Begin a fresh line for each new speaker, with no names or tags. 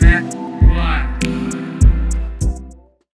Fact.